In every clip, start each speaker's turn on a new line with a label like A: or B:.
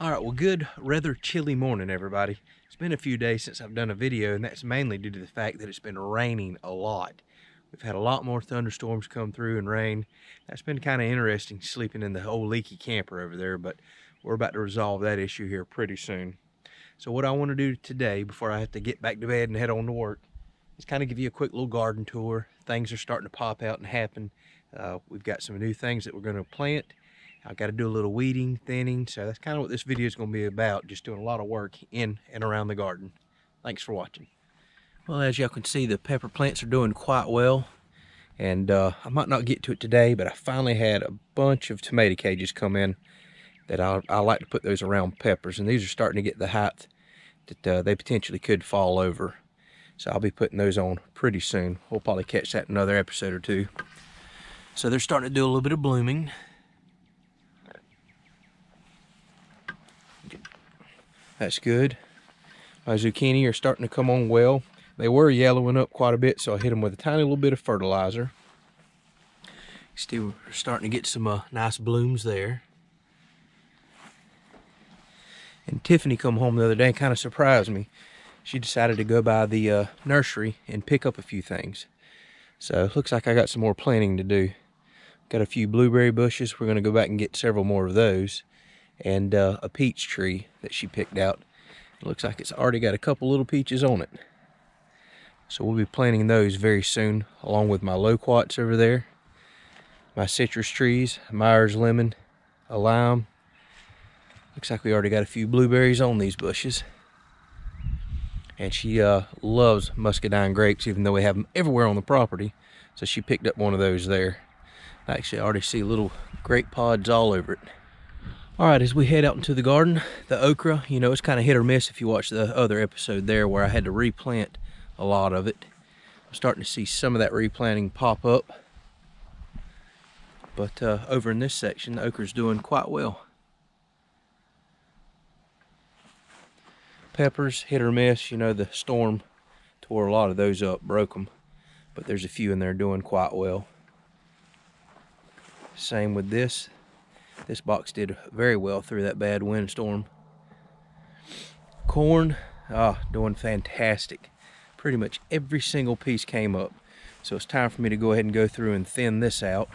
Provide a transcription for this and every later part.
A: All right, well, good, rather chilly morning, everybody. It's been a few days since I've done a video, and that's mainly due to the fact that it's been raining a lot. We've had a lot more thunderstorms come through and rain. That's been kind of interesting sleeping in the old leaky camper over there, but we're about to resolve that issue here pretty soon. So what I want to do today, before I have to get back to bed and head on to work, is kind of give you a quick little garden tour. Things are starting to pop out and happen. Uh, we've got some new things that we're going to plant I got to do a little weeding, thinning. So that's kind of what this video is going to be about. Just doing a lot of work in and around the garden. Thanks for watching. Well, as y'all can see, the pepper plants are doing quite well. And uh, I might not get to it today, but I finally had a bunch of tomato cages come in that I, I like to put those around peppers. And these are starting to get the height that uh, they potentially could fall over. So I'll be putting those on pretty soon. We'll probably catch that in another episode or two. So they're starting to do a little bit of blooming. That's good. My zucchini are starting to come on well. They were yellowing up quite a bit, so I hit them with a tiny little bit of fertilizer. Still starting to get some uh, nice blooms there. And Tiffany come home the other day and kind of surprised me. She decided to go by the uh, nursery and pick up a few things. So it looks like I got some more planting to do. Got a few blueberry bushes. We're going to go back and get several more of those and uh, a peach tree that she picked out. It looks like it's already got a couple little peaches on it. So we'll be planting those very soon, along with my loquats over there, my citrus trees, Myers lemon, a lime. Looks like we already got a few blueberries on these bushes. And she uh, loves muscadine grapes, even though we have them everywhere on the property. So she picked up one of those there. I actually already see little grape pods all over it. All right, as we head out into the garden, the okra, you know, it's kind of hit or miss if you watch the other episode there where I had to replant a lot of it. I'm starting to see some of that replanting pop up. But uh, over in this section, the okra's doing quite well. Peppers, hit or miss, you know, the storm tore a lot of those up, broke them. But there's a few in there doing quite well. Same with this. This box did very well through that bad windstorm. Corn, ah, doing fantastic. Pretty much every single piece came up. So it's time for me to go ahead and go through and thin this out.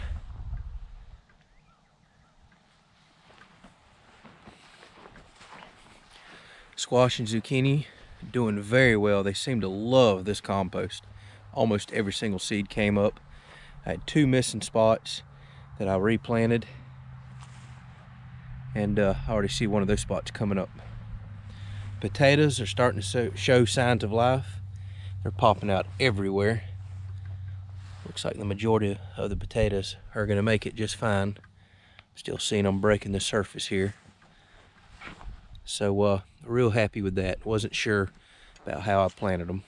A: Squash and zucchini doing very well. They seem to love this compost. Almost every single seed came up. I had two missing spots that I replanted and uh, I already see one of those spots coming up. Potatoes are starting to show signs of life. They're popping out everywhere. Looks like the majority of the potatoes are going to make it just fine. Still seeing them breaking the surface here. So, uh, real happy with that. Wasn't sure about how I planted them.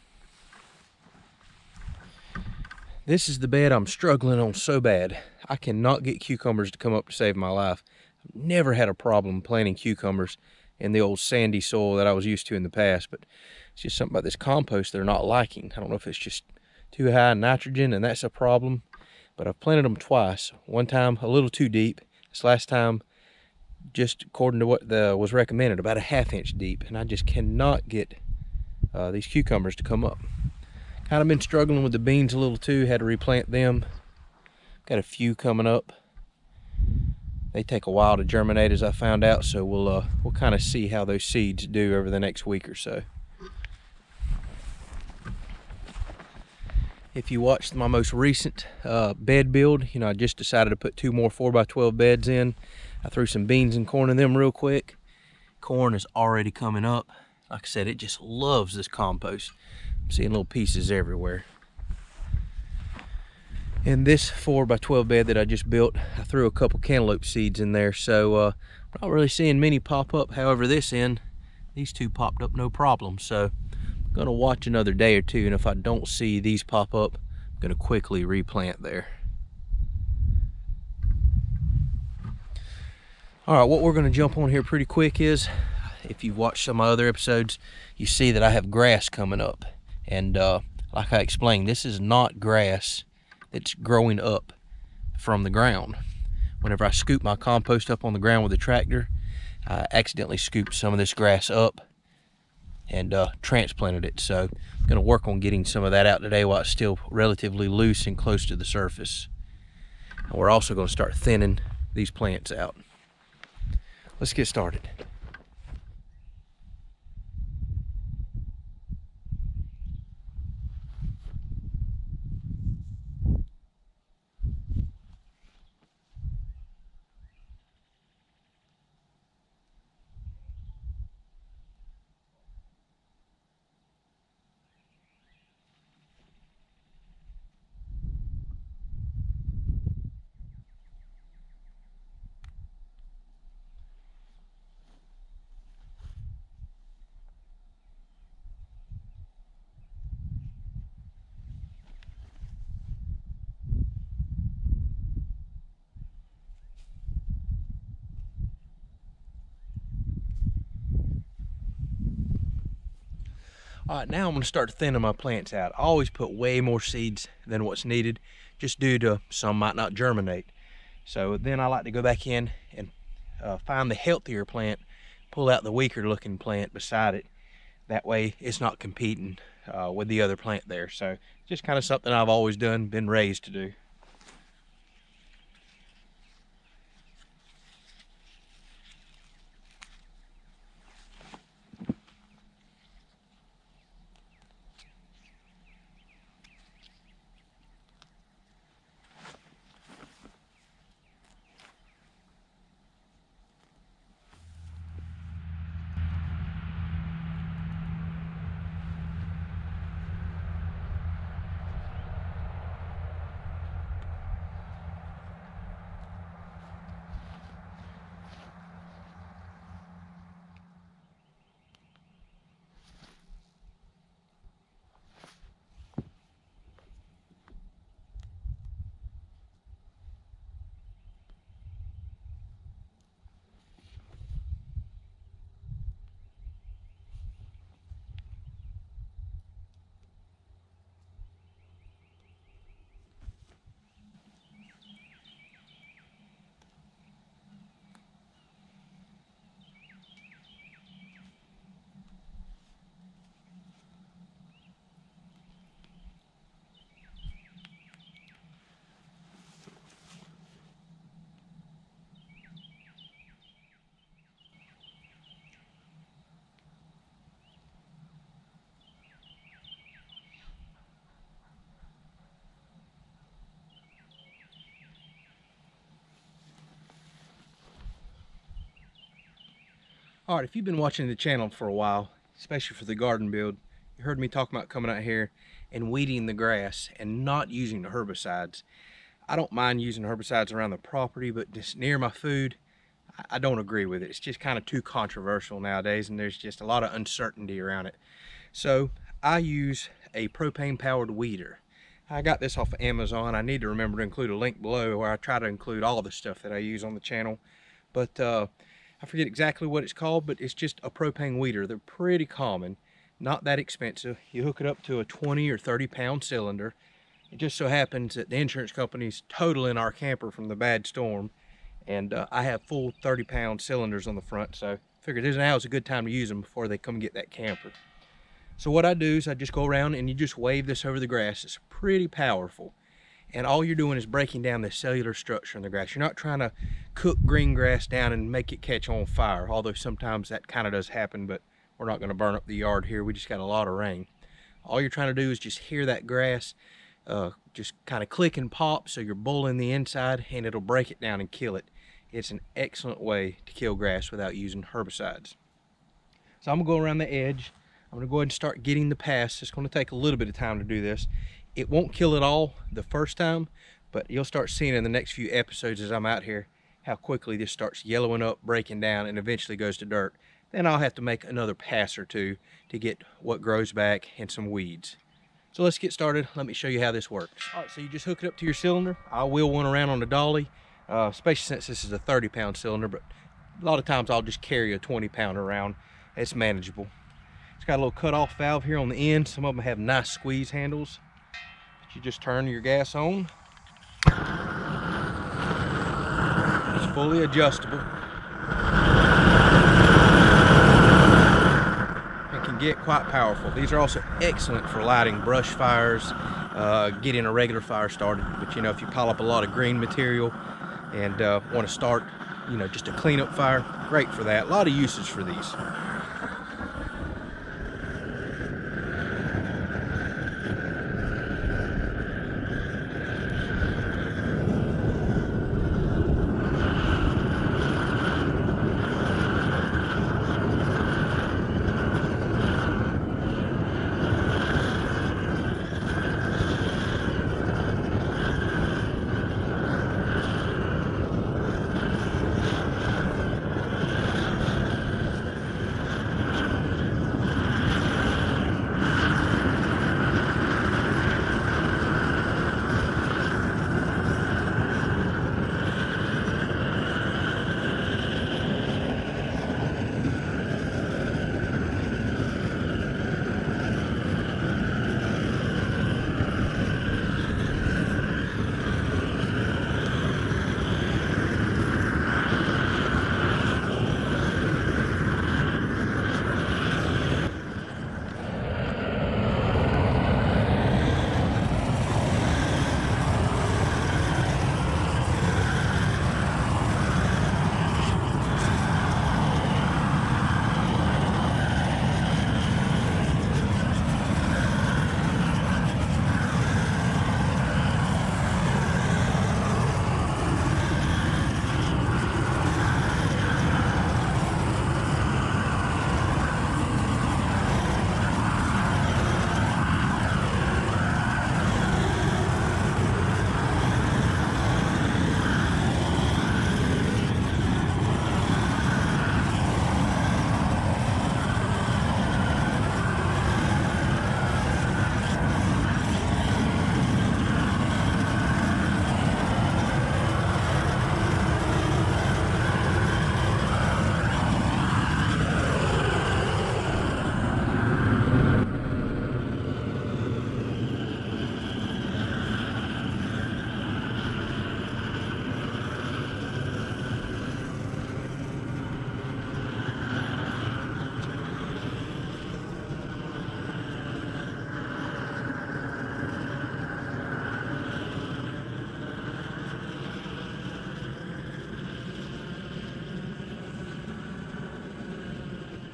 A: This is the bed I'm struggling on so bad. I cannot get cucumbers to come up to save my life never had a problem planting cucumbers in the old sandy soil that I was used to in the past, but it's just something about this compost they're not liking. I don't know if it's just too high in nitrogen and that's a problem, but I've planted them twice. One time a little too deep. This last time just according to what the, was recommended, about a half inch deep, and I just cannot get uh, these cucumbers to come up. Kind of been struggling with the beans a little too, had to replant them. Got a few coming up they take a while to germinate as I found out so we'll uh, we'll kind of see how those seeds do over the next week or so. If you watched my most recent uh, bed build you know I just decided to put two more 4x12 beds in. I threw some beans and corn in them real quick. Corn is already coming up. Like I said it just loves this compost. I'm seeing little pieces everywhere in this 4 by 12 bed that I just built, I threw a couple cantaloupe seeds in there. So uh, not really seeing many pop up. However, this end, these two popped up no problem. So I'm gonna watch another day or two. And if I don't see these pop up, I'm gonna quickly replant there. All right, what we're gonna jump on here pretty quick is, if you've watched some of my other episodes, you see that I have grass coming up. And uh, like I explained, this is not grass that's growing up from the ground. Whenever I scoop my compost up on the ground with a tractor, I accidentally scooped some of this grass up and uh, transplanted it. So I'm going to work on getting some of that out today while it's still relatively loose and close to the surface. And we're also going to start thinning these plants out. Let's get started. All right, now I'm gonna start thinning my plants out. I always put way more seeds than what's needed, just due to some might not germinate. So then I like to go back in and uh, find the healthier plant, pull out the weaker looking plant beside it. That way it's not competing uh, with the other plant there. So just kind of something I've always done, been raised to do. All right, if you've been watching the channel for a while, especially for the garden build, you heard me talk about coming out here and weeding the grass and not using the herbicides. I don't mind using herbicides around the property, but just near my food, I don't agree with it. It's just kind of too controversial nowadays and there's just a lot of uncertainty around it. So I use a propane powered weeder. I got this off of Amazon. I need to remember to include a link below where I try to include all the stuff that I use on the channel. But uh, I forget exactly what it's called, but it's just a propane weeder. They're pretty common, not that expensive. You hook it up to a 20 or 30 pound cylinder. It just so happens that the insurance company's totaling our camper from the bad storm. And uh, I have full 30 pound cylinders on the front. So I figured this now is a good time to use them before they come get that camper. So what I do is I just go around and you just wave this over the grass. It's pretty powerful and all you're doing is breaking down the cellular structure in the grass. You're not trying to cook green grass down and make it catch on fire, although sometimes that kind of does happen, but we're not going to burn up the yard here. We just got a lot of rain. All you're trying to do is just hear that grass uh, just kind of click and pop so you're bulling the inside and it'll break it down and kill it. It's an excellent way to kill grass without using herbicides. So I'm going to go around the edge. I'm going to go ahead and start getting the pass. It's going to take a little bit of time to do this. It won't kill it all the first time, but you'll start seeing in the next few episodes as I'm out here how quickly this starts yellowing up, breaking down, and eventually goes to dirt. Then I'll have to make another pass or two to get what grows back and some weeds. So let's get started. Let me show you how this works. All right, so you just hook it up to your cylinder. I'll wheel one around on the dolly, uh, especially since this is a 30 pound cylinder, but a lot of times I'll just carry a 20 pounder around. It's manageable. It's got a little cut off valve here on the end. Some of them have nice squeeze handles you just turn your gas on. It's fully adjustable. It can get quite powerful. These are also excellent for lighting brush fires, uh, getting a regular fire started. But you know, if you pile up a lot of green material and uh, want to start, you know, just a cleanup fire, great for that. A lot of uses for these.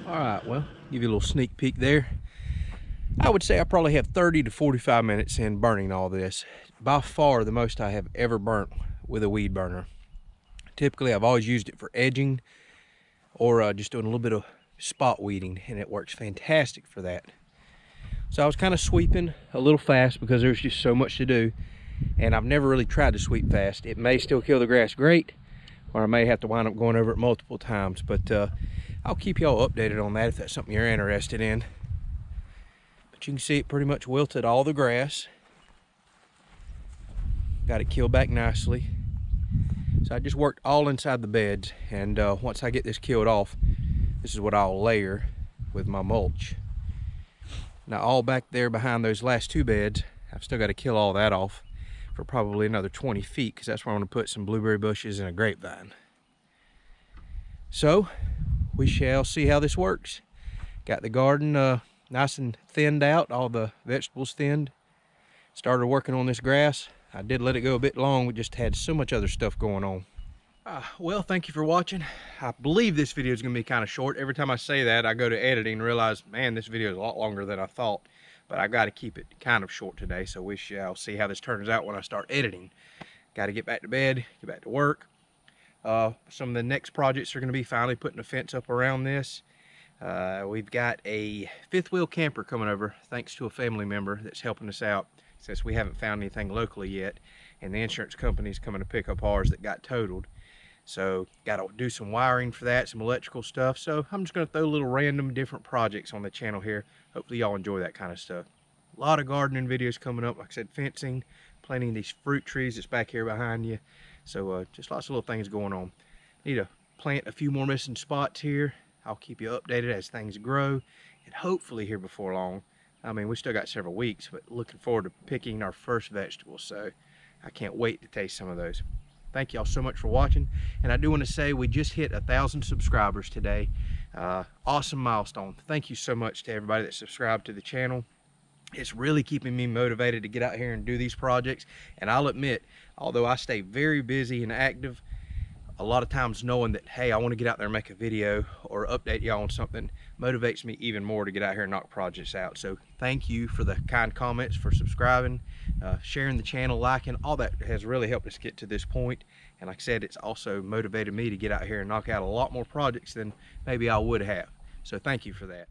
A: All right, well, give you a little sneak peek there. I would say I probably have 30 to 45 minutes in burning all this. By far the most I have ever burnt with a weed burner. Typically, I've always used it for edging or uh, just doing a little bit of spot weeding, and it works fantastic for that. So I was kind of sweeping a little fast because there's just so much to do, and I've never really tried to sweep fast. It may still kill the grass great, or I may have to wind up going over it multiple times, but uh, I'll keep y'all updated on that if that's something you're interested in. But you can see it pretty much wilted all the grass. Got it killed back nicely. So I just worked all inside the beds and uh, once I get this killed off, this is what I'll layer with my mulch. Now all back there behind those last two beds, I've still got to kill all that off for probably another 20 feet because that's where I'm going to put some blueberry bushes and a grapevine. So we shall see how this works. Got the garden uh, nice and thinned out, all the vegetables thinned. Started working on this grass. I did let it go a bit long. We just had so much other stuff going on. Uh, well, thank you for watching. I believe this video is going to be kind of short. Every time I say that, I go to editing and realize, man, this video is a lot longer than I thought. But I got to keep it kind of short today, so we shall see how this turns out when I start editing. Got to get back to bed, get back to work. Uh, some of the next projects are going to be finally putting a fence up around this. Uh, we've got a fifth wheel camper coming over thanks to a family member that's helping us out since we haven't found anything locally yet and the insurance company's coming to pick up ours that got totaled. So got to do some wiring for that, some electrical stuff. So I'm just going to throw little random different projects on the channel here. Hopefully y'all enjoy that kind of stuff. A lot of gardening videos coming up. Like I said, fencing, planting these fruit trees that's back here behind you. So uh, just lots of little things going on. Need to plant a few more missing spots here. I'll keep you updated as things grow. And hopefully here before long, I mean, we still got several weeks, but looking forward to picking our first vegetables. So I can't wait to taste some of those. Thank y'all so much for watching. And I do want to say we just hit a thousand subscribers today. Uh, awesome milestone. Thank you so much to everybody that subscribed to the channel. It's really keeping me motivated to get out here and do these projects. And I'll admit, although I stay very busy and active, a lot of times knowing that, hey, I want to get out there and make a video or update y'all on something motivates me even more to get out here and knock projects out. So thank you for the kind comments, for subscribing, uh, sharing the channel, liking, all that has really helped us get to this point. And like I said, it's also motivated me to get out here and knock out a lot more projects than maybe I would have. So thank you for that.